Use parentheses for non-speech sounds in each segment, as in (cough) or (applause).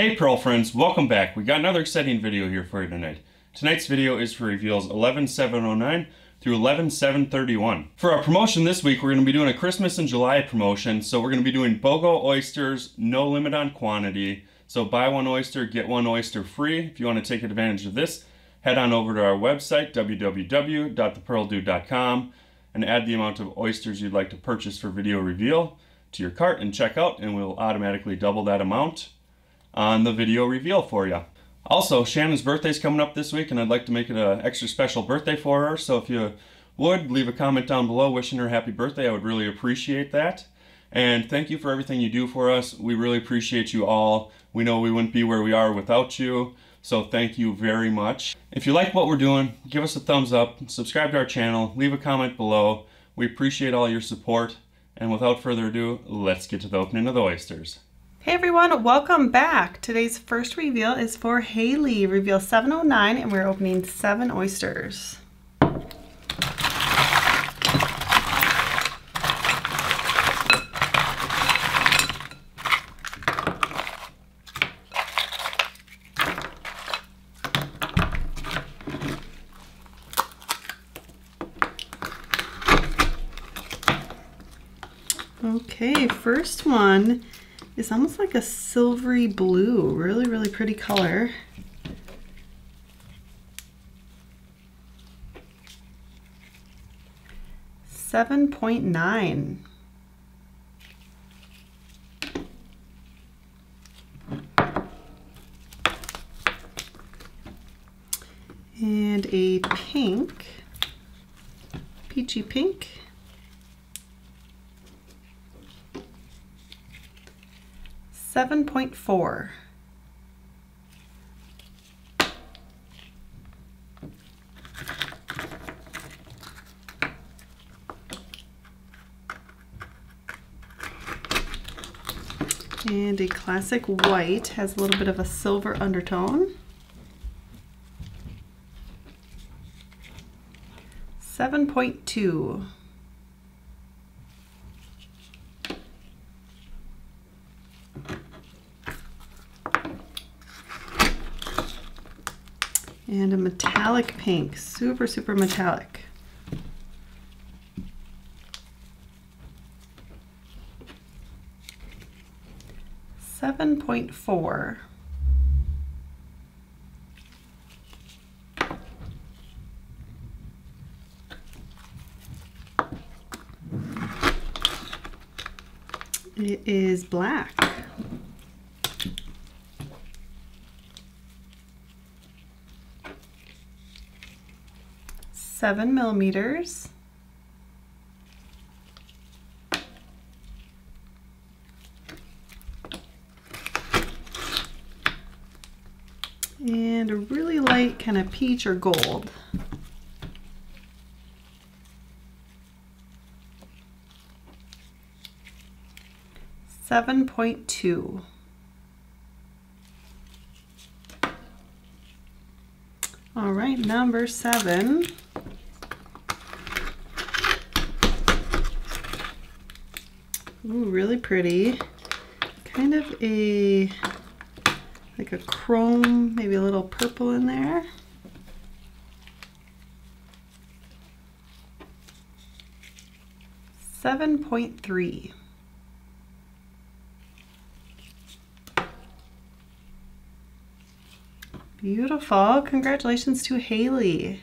Hey Pearl friends, welcome back. We got another exciting video here for you tonight. Tonight's video is for reveals 11709 through 11731. For our promotion this week, we're going to be doing a Christmas in July promotion. So we're going to be doing BOGO oysters, no limit on quantity. So buy one oyster, get one oyster free. If you want to take advantage of this, head on over to our website, www.thepearldude.com and add the amount of oysters you'd like to purchase for video reveal to your cart and check out and we'll automatically double that amount on the video reveal for you. Also, Shannon's birthday is coming up this week and I'd like to make it an extra special birthday for her. So if you would, leave a comment down below wishing her happy birthday. I would really appreciate that. And thank you for everything you do for us. We really appreciate you all. We know we wouldn't be where we are without you. So thank you very much. If you like what we're doing, give us a thumbs up, subscribe to our channel, leave a comment below. We appreciate all your support. And without further ado, let's get to the opening of the oysters. Hey everyone, welcome back. Today's first reveal is for Haley, reveal 709, and we're opening seven oysters. Okay, first one is almost like a silvery blue. Really, really pretty color. Seven point nine. And a pink, peachy pink. 7.4. And a classic white has a little bit of a silver undertone. 7.2. and a metallic pink, super, super metallic. Seven point four. It is black. Seven millimeters. And a really light kind of peach or gold. Seven point two. All right, number seven. Ooh, really pretty. Kind of a, like a chrome, maybe a little purple in there. Seven point three. Beautiful. Congratulations to Haley.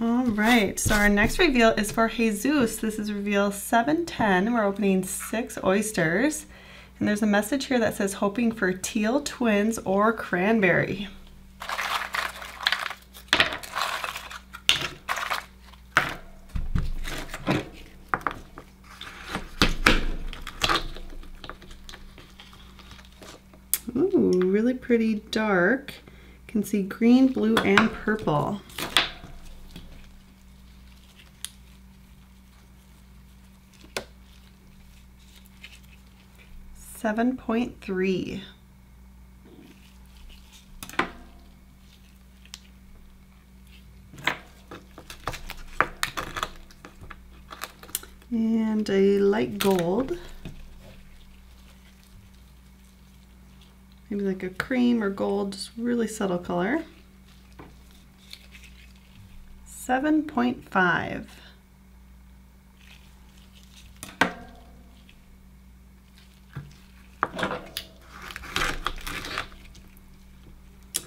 All right, so our next reveal is for Jesus. This is reveal 710. We're opening six oysters. And there's a message here that says hoping for teal twins or cranberry. Ooh, really pretty dark. You can see green, blue, and purple. 7.3. And a light gold. Maybe like a cream or gold, just really subtle color. 7.5.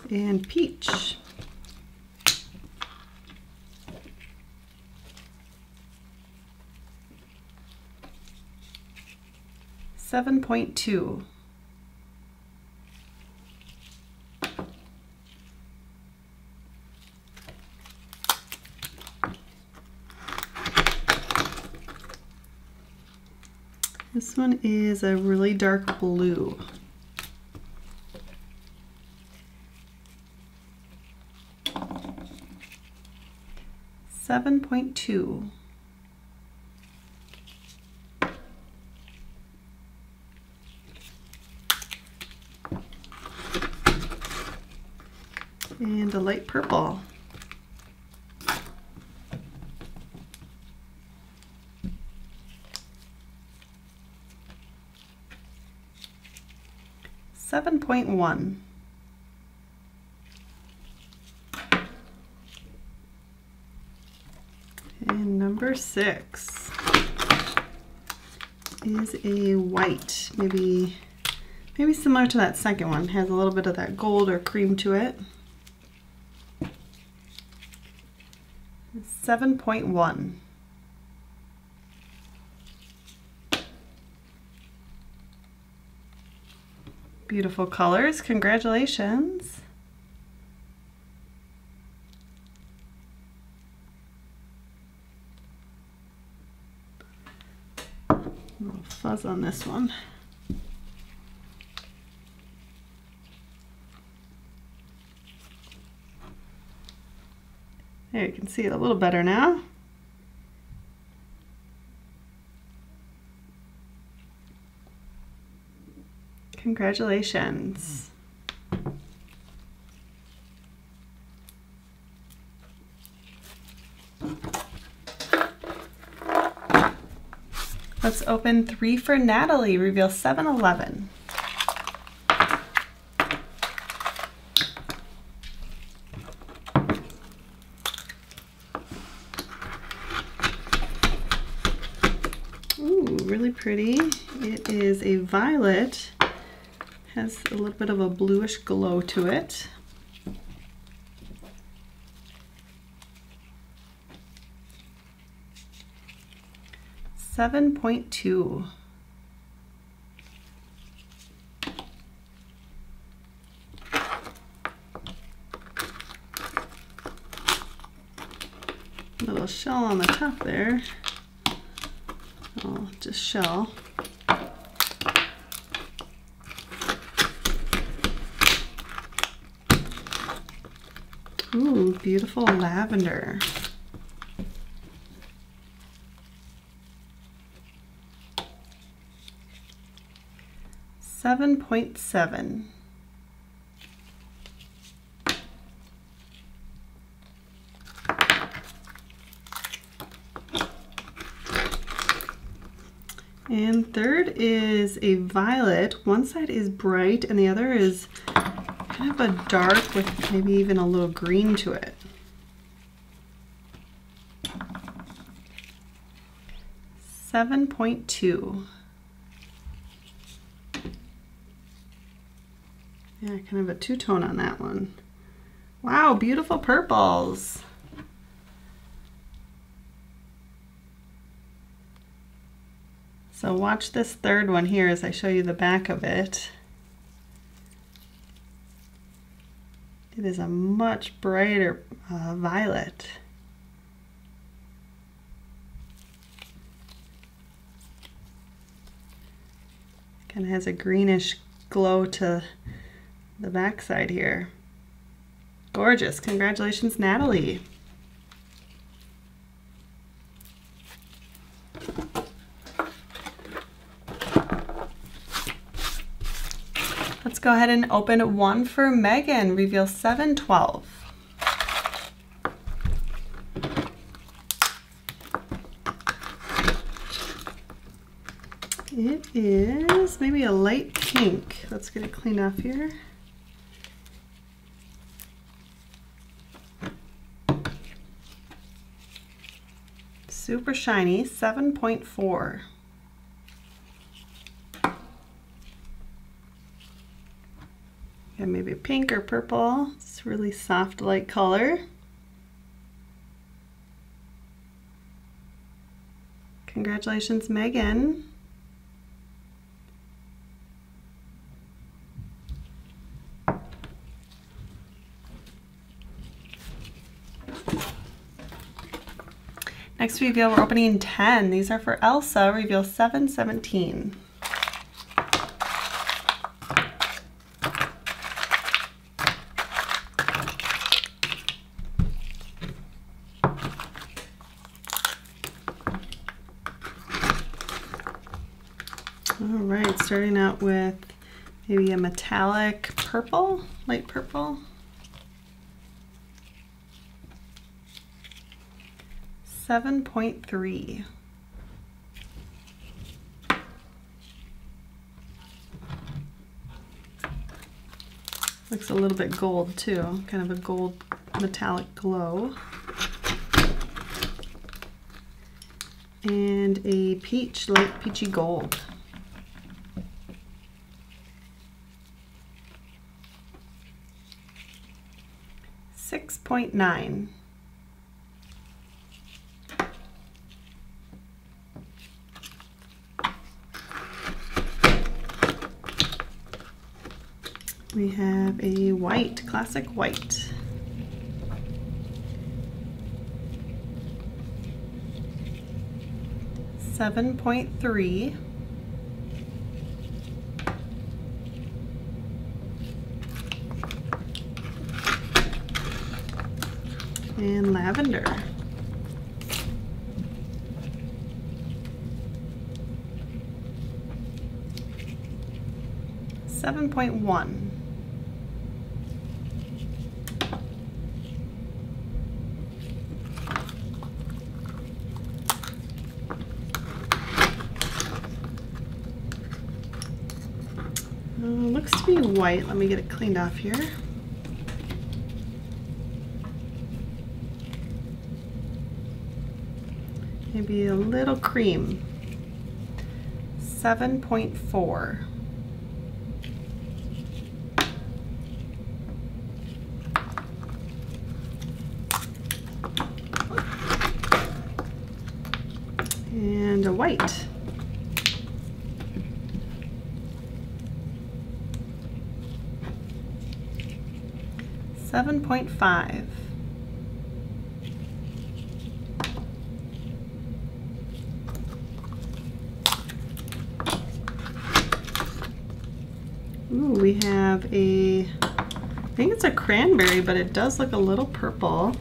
And peach. Seven point two. This one is a really dark blue. Seven point two. And a light purple. Seven point one. And number six is a white, maybe maybe similar to that second one, has a little bit of that gold or cream to it. 7.1. Beautiful colors, congratulations. A on this one. There, you can see it a little better now. Congratulations. Let's open three for Natalie. Reveal 711. Ooh, really pretty. It is a violet. Has a little bit of a bluish glow to it. Seven point two. Little shell on the top there. Oh, just shell. Ooh, beautiful lavender. Seven point seven. And third is a violet. One side is bright and the other is kind of a dark with maybe even a little green to it. Seven point two. Yeah, kind of a two-tone on that one. Wow, beautiful purples. So watch this third one here as I show you the back of it. It is a much brighter uh, violet. Kind of has a greenish glow to the backside here. Gorgeous. Congratulations, Natalie. Let's go ahead and open one for Megan, reveal 712. It is maybe a light pink. Let's get it cleaned off here. Super shiny, 7.4. Yeah, maybe pink or purple. It's really soft light color. Congratulations, Megan. Next reveal, we're opening 10. These are for Elsa, reveal 717. All right, starting out with maybe a metallic purple, light purple. Seven point three. Looks a little bit gold too, kind of a gold metallic glow. And a peach, light peachy gold. Six point nine. We have a white, classic white. Seven point three. And lavender. Seven point one. Uh, looks to be white. Let me get it cleaned off here. Maybe a little cream. 7.4. And a white. Seven point five. Ooh, we have a, I think it's a cranberry, but it does look a little purple.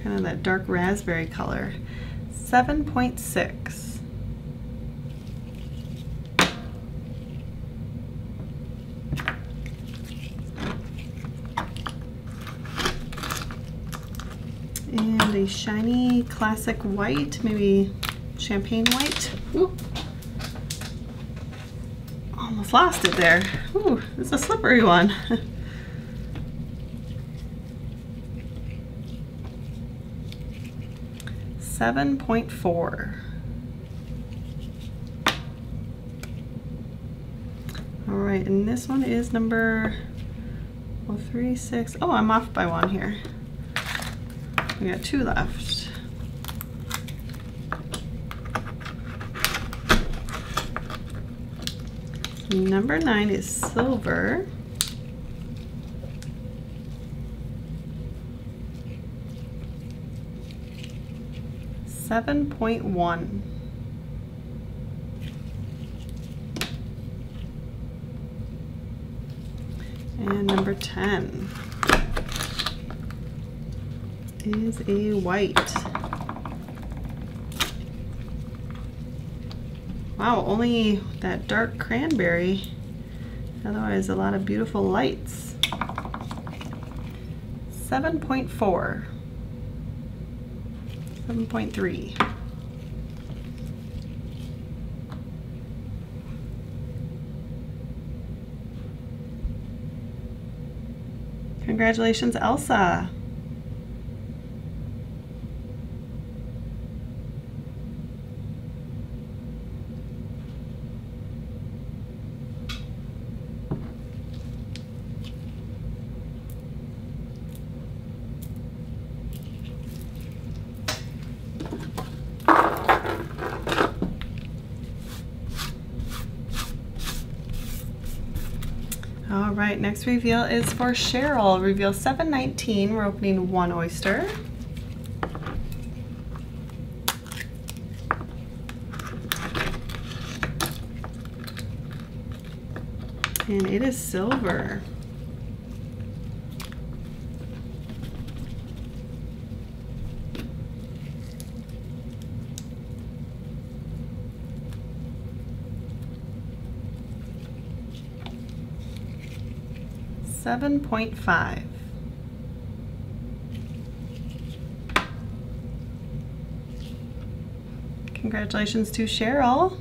Kind of that dark raspberry color. 7.6. And a shiny classic white, maybe champagne white. Ooh. Almost lost it there. Ooh, it's a slippery one. (laughs) Seven point four. All right, and this one is number oh, three, six. Oh, I'm off by one here. We got two left. Number nine is silver. Seven point one. And number 10 is a white. Wow, only that dark cranberry. Otherwise, a lot of beautiful lights. 7.4. 7.3. Congratulations, Elsa. All right, next reveal is for Cheryl. Reveal 719. We're opening one oyster. And it is silver. Seven point five. Congratulations to Cheryl.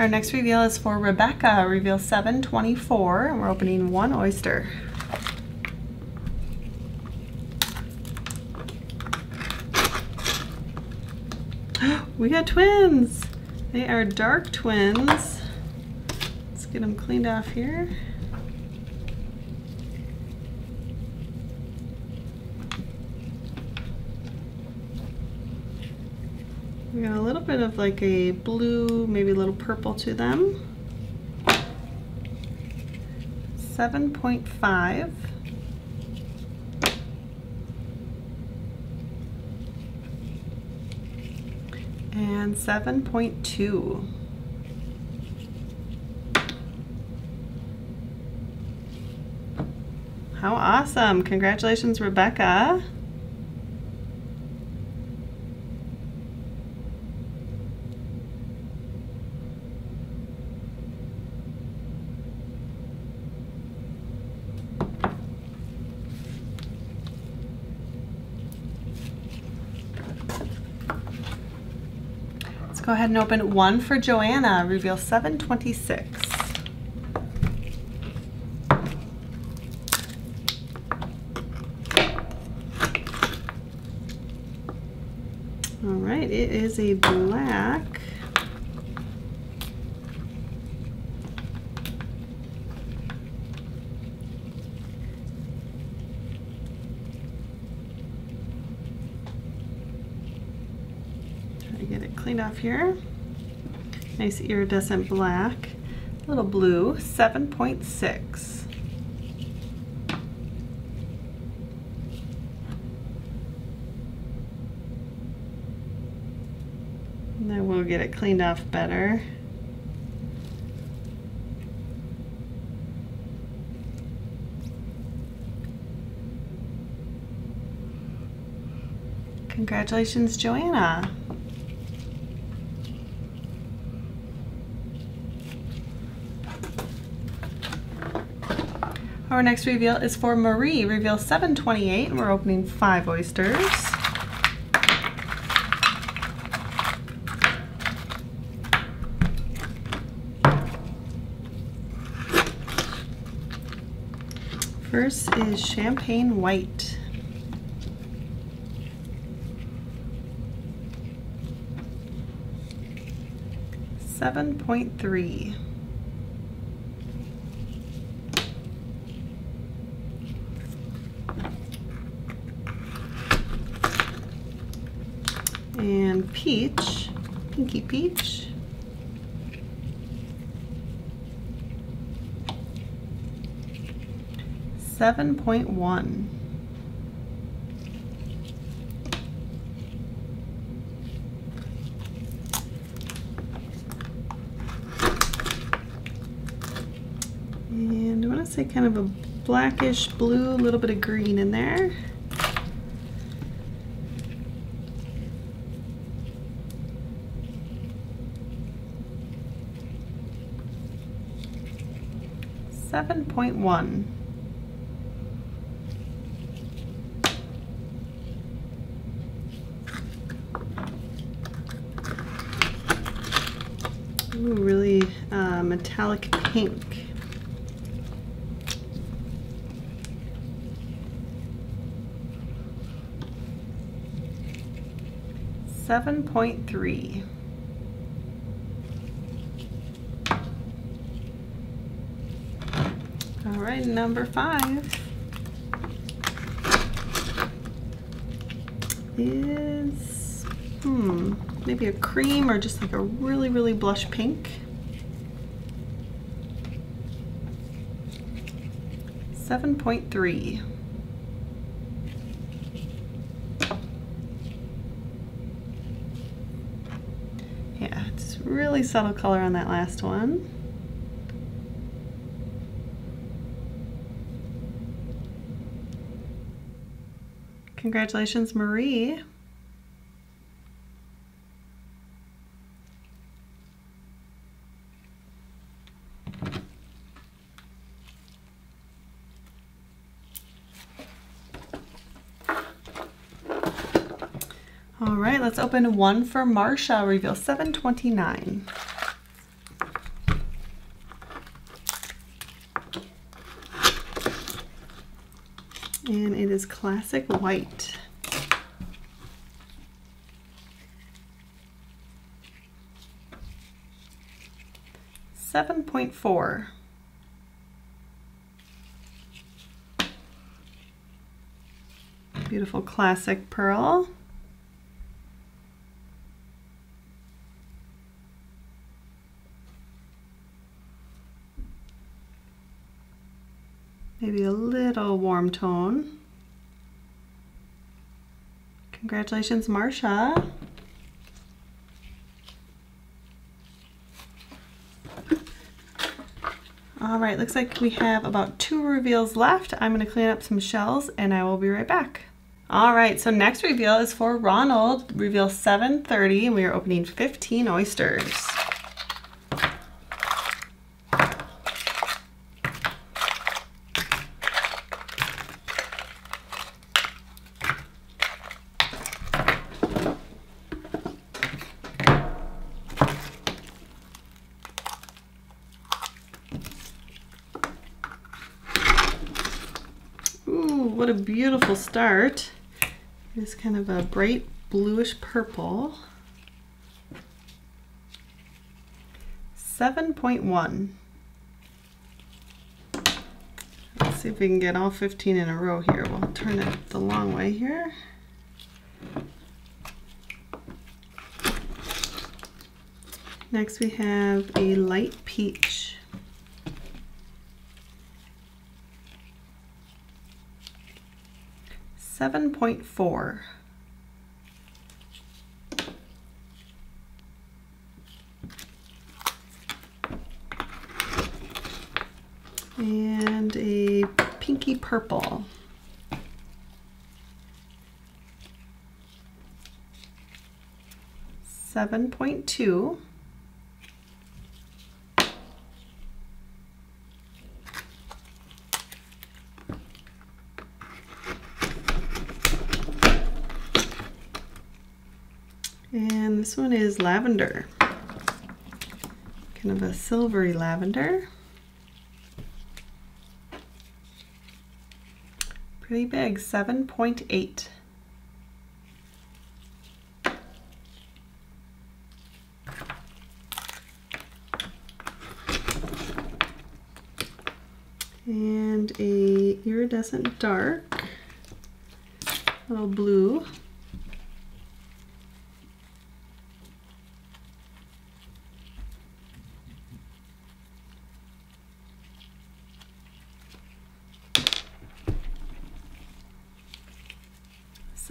Our next reveal is for Rebecca, reveal 724, and we're opening one oyster. (gasps) We got twins! They are dark twins. Let's get them cleaned off here. We got a little bit of like a blue, maybe a little purple to them. 7.5. And 7.2. How awesome. Congratulations, Rebecca. Let's go ahead and open one for Joanna, reveal 726. All right, it is a black. Try to get it off here. Nice iridescent black. Little blue, 7.6. And then we'll get it cleaned off better. Congratulations, Joanna. Our next reveal is for Marie, reveal 728, and we're opening five oysters. First is champagne white. Seven point three. peach, pinky peach. Seven point one. And I want to say kind of a blackish blue, a little bit of green in there. Seven point one. Ooh, really uh, metallic pink. Seven point three. All right, number five is, hmm, maybe a cream or just like a really, really blush pink. Seven point three. Yeah, it's really subtle color on that last one. Congratulations, Marie. All right, let's open one for Marsha. Reveal 729. And it is classic white. Seven point four. Beautiful classic pearl. Maybe a little warm tone. Congratulations, Marsha. All right, looks like we have about two reveals left. I'm gonna clean up some shells and I will be right back. All right, so next reveal is for Ronald, reveal 730, and we are opening 15 oysters. Ooh, what a beautiful start. It's kind of a bright bluish purple. 7.1. Let's see if we can get all 15 in a row here. We'll turn it the long way here. Next we have a light peach. Seven point four. And a pinky purple. Seven point two. And this one is lavender. Kind of a silvery lavender. Pretty big, 7.8. And a iridescent dark, little blue.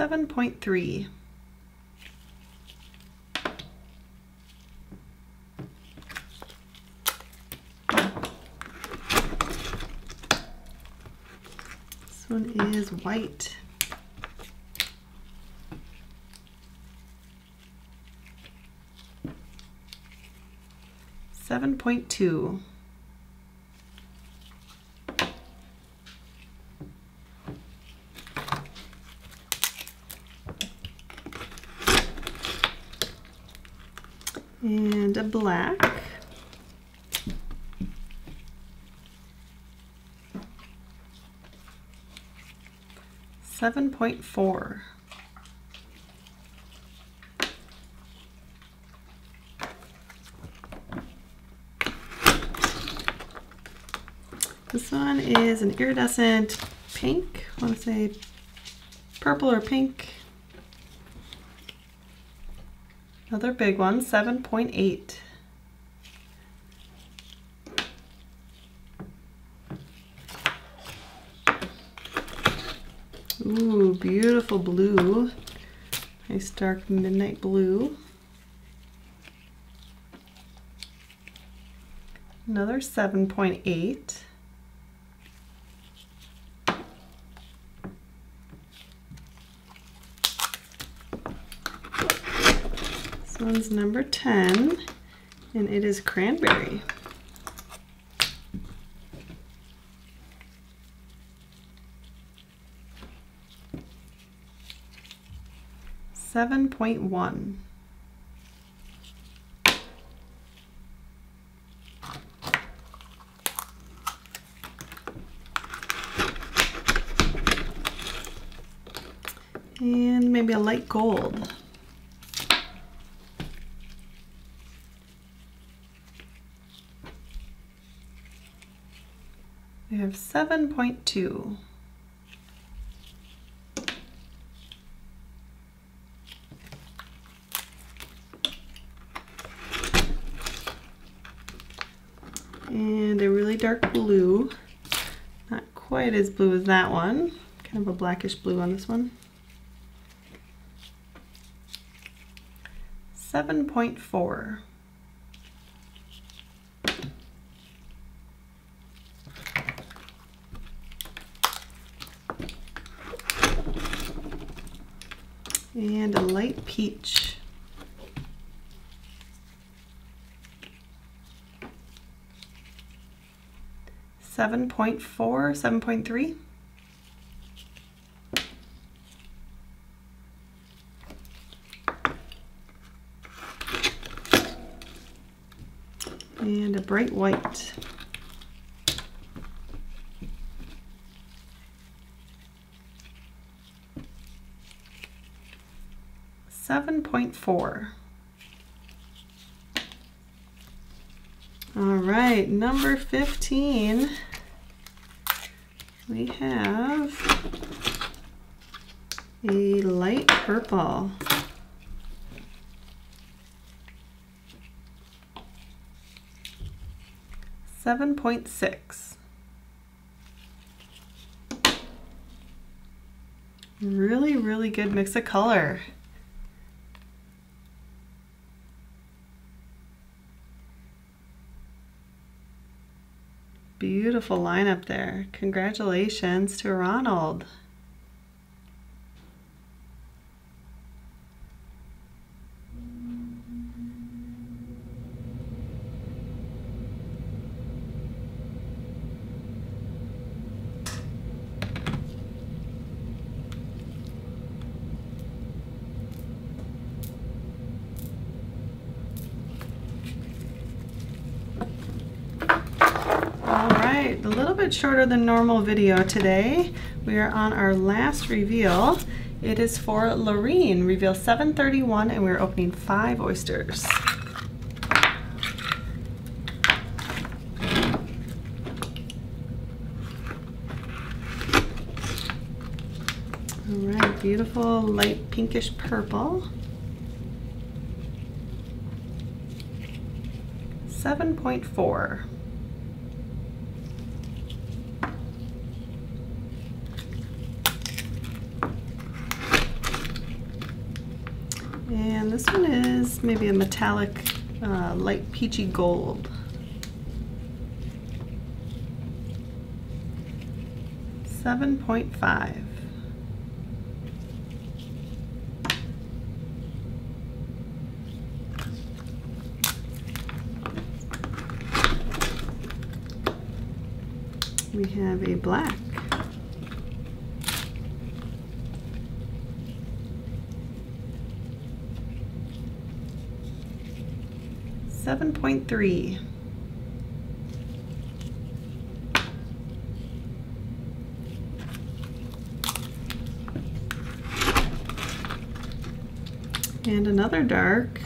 Seven point three. This one is white. Seven point two. And a black. Seven point four. This one is an iridescent pink. I want to say purple or pink. Another big one, 7.8. Ooh, beautiful blue. Nice dark midnight blue. Another 7.8. one's number 10, and it is cranberry. Seven point one. And maybe a light gold. Have 7.2. And a really dark blue. Not quite as blue as that one. Kind of a blackish blue on this one. 7.4. and a light peach. Seven point four, seven point three. And a bright white. 7.4. All right, number 15, we have a light purple. Seven point six. Really, really good mix of color. Beautiful lineup there. Congratulations to Ronald. right, a little bit shorter than normal video today. We are on our last reveal. It is for Lorene, reveal 731, and we're opening five oysters. All right, beautiful light pinkish purple. 7.4. And this one is maybe a metallic uh, light peachy gold. 7.5. We have a black. Seven point three. And another dark.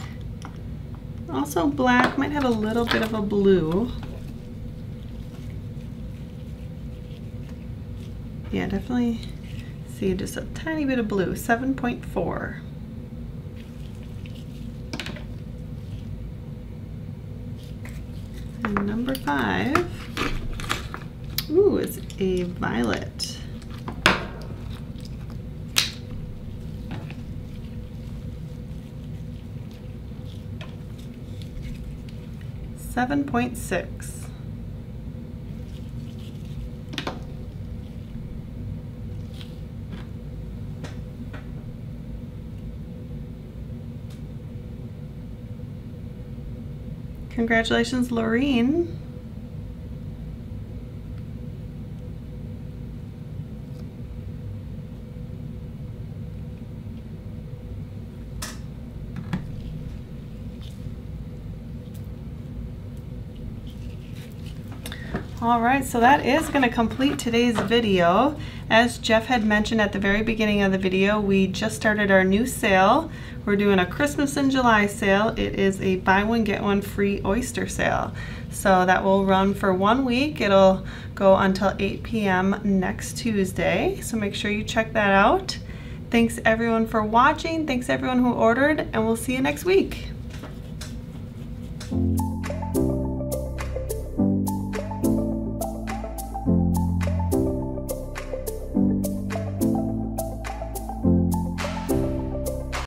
Also black, might have a little bit of a blue. Yeah, definitely see just a tiny bit of blue, 7.4. And number five, ooh, it's a violet. Seven point six. Congratulations, Laureen. All right, so that is going to complete today's video. As Jeff had mentioned at the very beginning of the video, we just started our new sale. We're doing a Christmas in July sale. It is a buy one, get one free oyster sale. So that will run for one week. It'll go until 8 p.m. next Tuesday. So make sure you check that out. Thanks everyone for watching. Thanks everyone who ordered, and we'll see you next week.